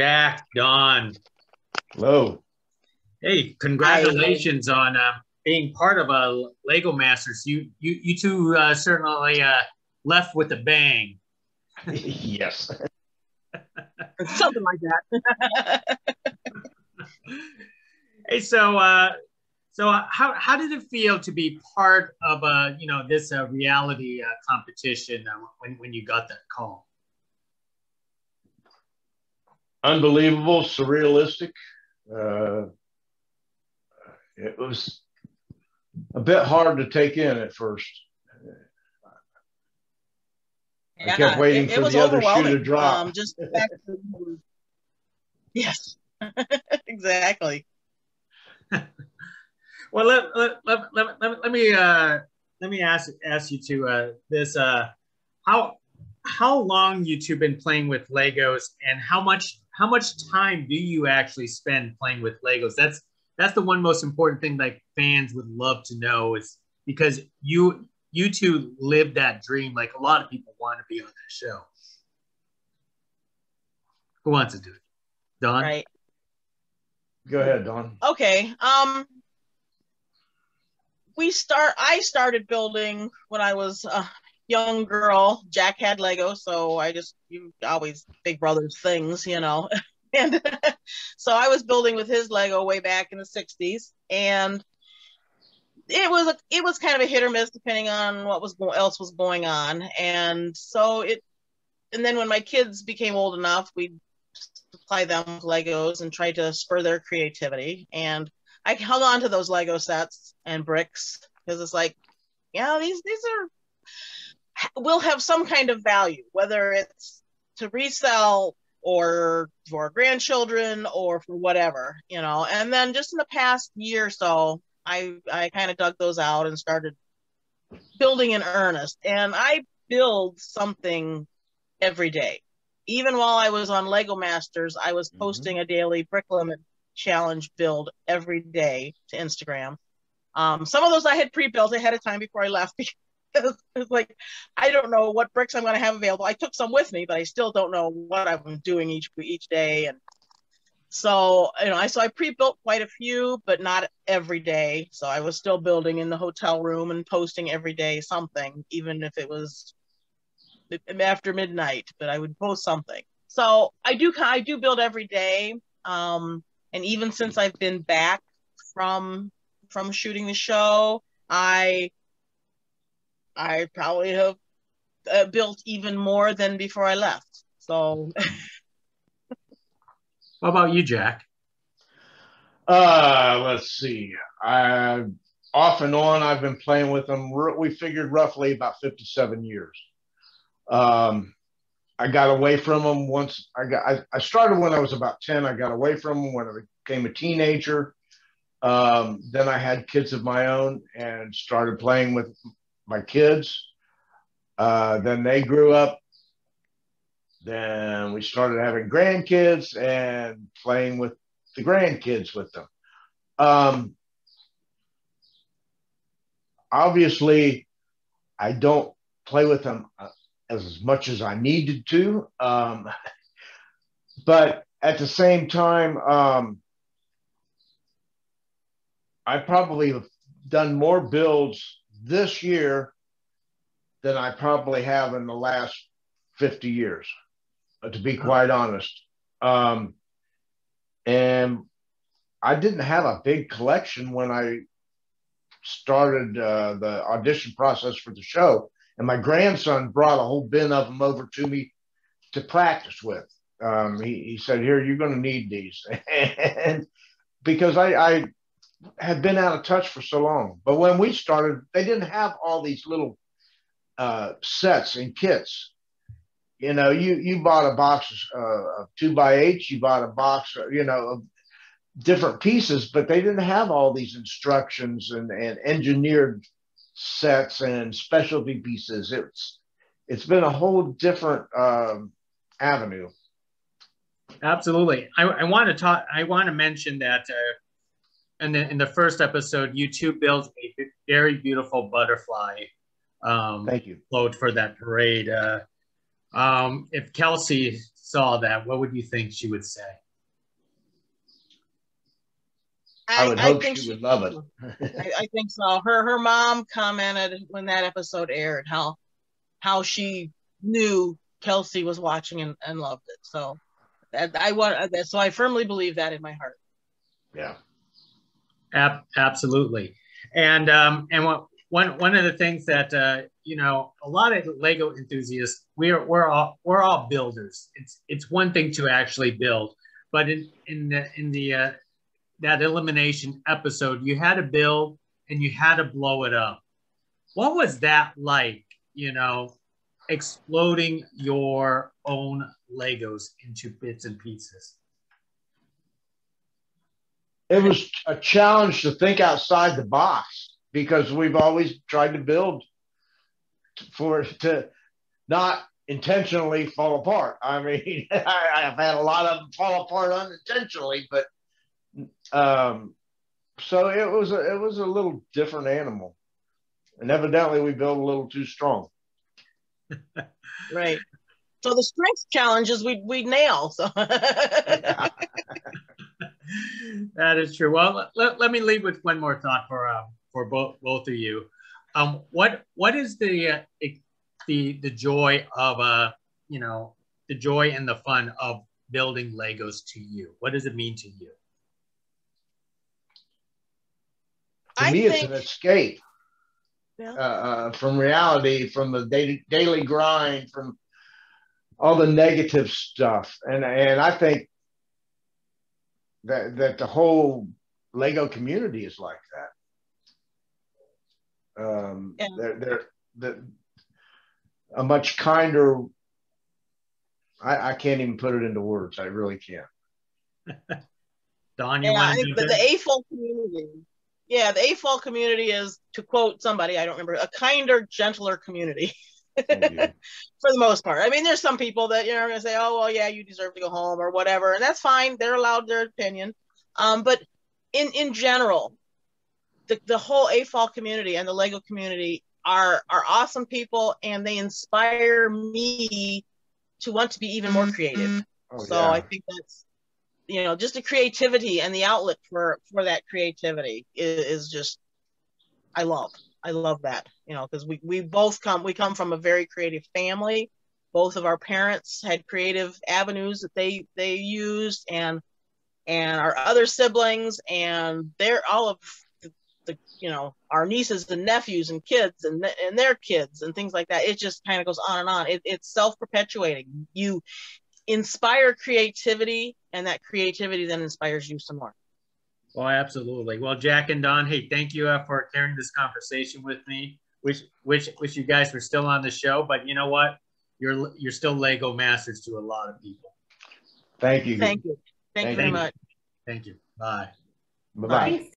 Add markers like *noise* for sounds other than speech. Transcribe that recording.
Jack, Dawn. Hello. Hey, congratulations Hi. on uh, being part of a uh, Lego Masters. You you you two uh, certainly uh, left with a bang. *laughs* yes. *laughs* Something like that. *laughs* hey, so uh, so uh, how how did it feel to be part of uh, you know this uh, reality uh, competition uh, when when you got that call? Unbelievable, surrealistic. Uh, it was a bit hard to take in at first. Yeah, I kept waiting it, for it the other shoe to drop. Um, just *laughs* yes, *laughs* exactly. *laughs* well, let, let, let, let, let, let me uh, let me ask ask you to uh, this uh, how how long you two been playing with Legos and how much how much time do you actually spend playing with Legos? That's that's the one most important thing like fans would love to know is because you you two live that dream like a lot of people want to be on that show. Who wants to do it? Dawn? Right. Go ahead, Dawn. Okay. Um we start I started building when I was a young girl. Jack had Lego, so I just you always big brothers things, you know. *laughs* and *laughs* so I was building with his Lego way back in the 60s and it was a, it was kind of a hit or miss depending on what was else was going on and so it and then when my kids became old enough we supply them with legos and try to spur their creativity and i hung on to those lego sets and bricks because it's like yeah these these are will have some kind of value whether it's to resell or for grandchildren or for whatever you know and then just in the past year or so I I kind of dug those out and started building in earnest. And I build something every day. Even while I was on Lego Masters, I was mm-hmm. posting mm-hmm. a daily brick limit challenge build every day to Instagram. Um, some of those I had pre-built ahead of time before I left *laughs* because *laughs* it's like I don't know what bricks I'm going to have available. I took some with me, but I still don't know what I'm doing each each day. And so you know i so i pre-built quite a few but not every day so i was still building in the hotel room and posting every day something even if it was after midnight but i would post something so i do i do build every day um and even since i've been back from from shooting the show i i probably have uh, built even more than before i left so *laughs* How about you, Jack? Uh, let's see. I off and on, I've been playing with them. We figured roughly about 57 years. Um, I got away from them once. I got. I, I, started when I was about 10. I got away from them when I became a teenager. Um, then I had kids of my own and started playing with my kids. Uh, then they grew up then we started having grandkids and playing with the grandkids with them. Um, obviously, I don't play with them uh, as much as I needed to. Um, *laughs* but at the same time, um, I probably have done more builds this year than I probably have in the last 50 years to be quite honest. Um, and I didn't have a big collection when I started uh, the audition process for the show. And my grandson brought a whole bin of them over to me to practice with. Um, he, he said, Here, you're going to need these. *laughs* and because I, I had been out of touch for so long. But when we started, they didn't have all these little uh, sets and kits you know, you you bought a box uh, of two by eights, you bought a box, you know, of different pieces, but they didn't have all these instructions and, and engineered sets and specialty pieces. It's it's been a whole different um, avenue. Absolutely. I, I want to talk. I want to mention that uh, in then in the first episode, you two built a very beautiful butterfly. Um, Thank you. Float for that parade. Uh, um, if Kelsey saw that, what would you think she would say? I, would hope she, she, would love it. I, I, think so. Her her mom commented when that episode aired how how she knew Kelsey was watching and, and loved it. So that I want that so I firmly believe that in my heart. Yeah. Ab- absolutely. And um and what one one of the things that uh, you know a lot of Lego enthusiasts we're we're all we're all builders. It's it's one thing to actually build, but in in the in the uh, that elimination episode, you had to build and you had to blow it up. What was that like? You know, exploding your own Legos into bits and pieces. It was a challenge to think outside the box because we've always tried to build for to not intentionally fall apart. I mean, *laughs* I, have had a lot of them fall apart unintentionally, but um, so it was a, it was a little different animal, and evidently we built a little too strong. *laughs* right. So the strength challenges we we nail. So. *laughs* *laughs* that is true. Well, let, let me leave with one more thought for um, for both both of you. Um, what what is the uh, the the joy of uh you know the joy and the fun of building Legos to you? What does it mean to you? To I me, think, it's an escape yeah. uh, uh, from reality, from the daily daily grind, from all the negative stuff, and and I think that that the whole Lego community is like that. Um, yeah. they're, they're, they're a much kinder. I, I can't even put it into words. I really can't. *laughs* Dawn, you yeah, want to but the AFOL community. Yeah, the AFOL community is, to quote somebody, I don't remember, a kinder, gentler community. *laughs* *laughs* for the most part. I mean, there's some people that you know are gonna say, "Oh, well, yeah, you deserve to go home" or whatever, and that's fine. They're allowed their opinion. Um, but in in general, the, the whole AFOL community and the Lego community are are awesome people and they inspire me to want to be even more creative. Oh, so yeah. I think that's you know just the creativity and the outlet for for that creativity is, is just I love. I love that, you know, because we, we both come we come from a very creative family. Both of our parents had creative avenues that they they used and and our other siblings and they're all of the you know our nieces and nephews and kids and and their kids and things like that. It just kind of goes on and on. It, it's self-perpetuating. You inspire creativity and that creativity then inspires you some more well absolutely. Well jack and dawn hey thank you uh, for carrying this conversation with me. Wish wish wish you guys were still on the show but you know what? You're you're still lego masters to a lot of people. Thank you. Thank you. Thank, thank you. very much. Thank you. Bye. Bye-bye